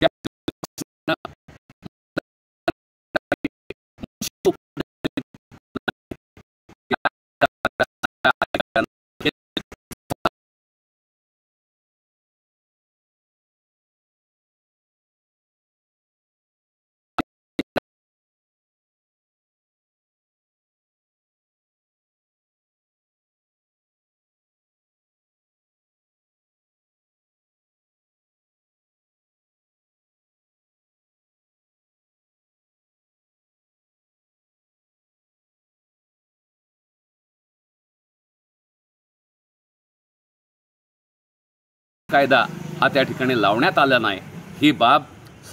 Yeah. कायदा हा त्या ठिकाणी लावण्यात आला नाही. ही बाब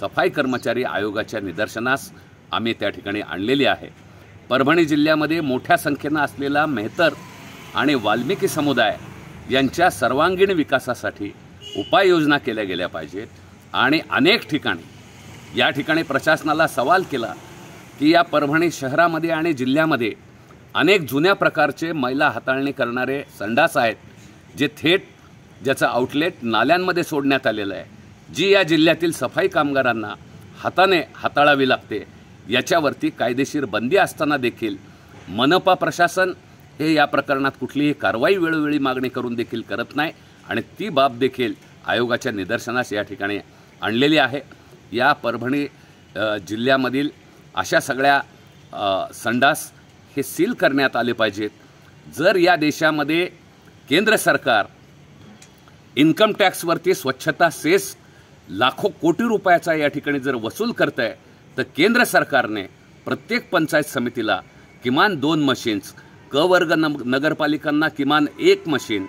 सफाई कर्मचारी आयोगाच्या निदर्शनास आम्ही त्या ठिकाणी आणलेली आहे. परभणी जिल्ह्यामध्ये मोठ्या संख्येनं असलेला मेहतर आणि वाल्मिकी समुदाय यांच्या सर्वांगीण विकासासाठी उपाययोजना केल्या गेल्या पाहिजेत आणि अनेक ठिकाणी या ठिकाणी प्रशासनाला सवाल केला की या परभणी शहरामध्ये आणि जिल्ह्यामध्ये अनेक जुन्या प्रकारचे महिला हाताळणी करणारे संडास आहेत जे थेट ज्याचं आउटलेट नाल्यांमध्ये सोडण्यात आलेलं आहे जी या जिल्ह्यातील सफाई कामगारांना हाताने हाताळावी लागते याच्यावरती कायदेशीर बंदी असताना देखील मनपा प्रशासन हे या प्रकरणात कुठलीही कारवाई वेळोवेळी मागणी करून देखील करत नाही आणि ती बाब देखील आयोगाच्या निदर्शनास या ठिकाणी आणलेली आहे. या परभणी जिल्ह्यामधील अशा सगळ्या संडास हे सील करण्यात आले पाहिजेत. जर या देशामध्ये केंद्र सरकार इन्कम टॅक्सवरती स्वच्छता सेस लाखो कोटी रुपयाचा या ठिकाणी जर वसूल करत आहे तर केंद्र सरकारने प्रत्येक पंचायत समितीला किमान दोन मशीन्स क वर्ग न नगरपालिकांना किमान एक मशीन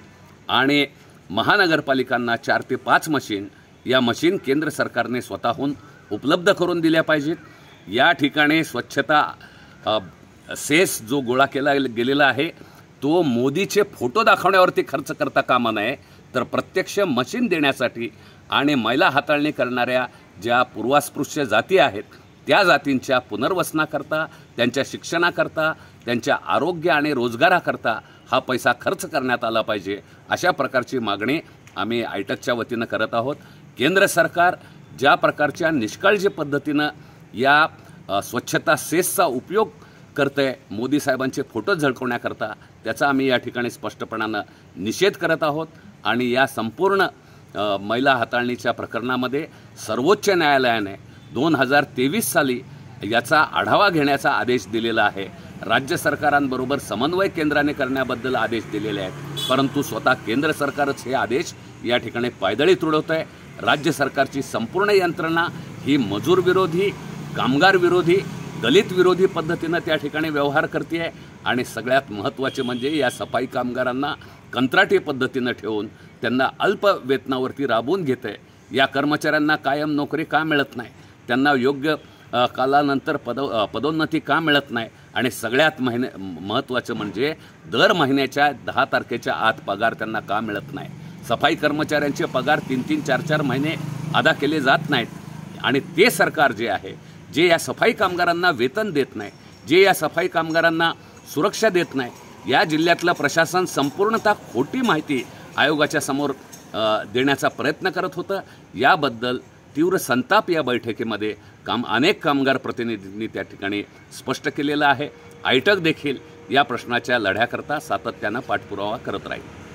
आणि महानगरपालिकांना चार ते पाच मशीन या मशीन केंद्र सरकारने स्वतःहून उपलब्ध करून दिल्या पाहिजेत. या ठिकाणी स्वच्छता सेस जो गोळा केला गेलेला आहे तो मोदीचे फोटो दाखवण्यावरती खर्च करता कामा नये तर प्रत्यक्ष मशीन देण्यासाठी आणि मैला हाताळणी करणाऱ्या ज्या पूर्वास्पृश्य जाती आहेत त्या जातींच्या पुनर्वसनाकरता त्यांच्या शिक्षणाकरता त्यांच्या आरोग्य आणि रोजगाराकरता हा पैसा खर्च करण्यात आला पाहिजे अशा प्रकारची मागणी आम्ही आयटकच्या वतीनं करत आहोत. केंद्र सरकार ज्या प्रकारच्या निष्काळजी पद्धतीनं या स्वच्छता सेसचा उपयोग करतं आहे मोदी साहेबांचे फोटो झळकवण्याकरता त्याचा आम्ही या ठिकाणी स्पष्टपणानं निषेध करत आहोत. आणि या संपूर्ण महिला हाताळणीच्या प्रकरणामध्ये सर्वोच्च न्यायालयाने दोन हजार तेवीस साली याचा आढावा घेण्याचा आदेश दिलेला आहे. राज्य सरकारांबरोबर समन्वय केंद्राने करण्याबद्दल आदेश दिलेले आहेत. परंतु स्वतः केंद्र सरकारच हे आदेश या ठिकाणी पायदळी तुडवतं आहे राज्य सरकारची संपूर्ण यंत्रणा ही मजूर विरोधी कामगार विरोधी दलित विरोधी पद्धतीनं त्या ठिकाणी व्यवहार करते आहे आणि सगळ्यात महत्त्वाचे म्हणजे या सफाई कामगारांना कंत्राटी पद्धतीनं ठेवून त्यांना अल्प वेतनावरती राबवून घेते या कर्मचाऱ्यांना कायम नोकरी का मिळत नाही? त्यांना योग्य कालानंतर पद पदोन्नती का मिळत नाही? आणि सगळ्यात महिने महत्त्वाचं म्हणजे दर महिन्याच्या दहा तारखेच्या आत पगार त्यांना का मिळत नाही? सफाई कर्मचाऱ्यांचे पगार तीन तीन चार चार महिने अदा केले जात नाहीत. आणि ते सरकार जे आहे जे या सफाई कामगारांना वेतन देत नाही जे या सफाई कामगारांना सुरक्षा देत नाही या जिल्ह्यातलं प्रशासन संपूर्णतः खोटी माहिती आयोगाच्या समोर देण्याचा प्रयत्न करत होतं. याबद्दल तीव्र संताप या बैठकीमध्ये काम अनेक कामगार प्रतिनिधींनी त्या ठिकाणी स्पष्ट केलेलं आहे. आयटक देखील या प्रश्नाच्या लढ्याकरता सातत्यानं पाठपुरावा करत राहील.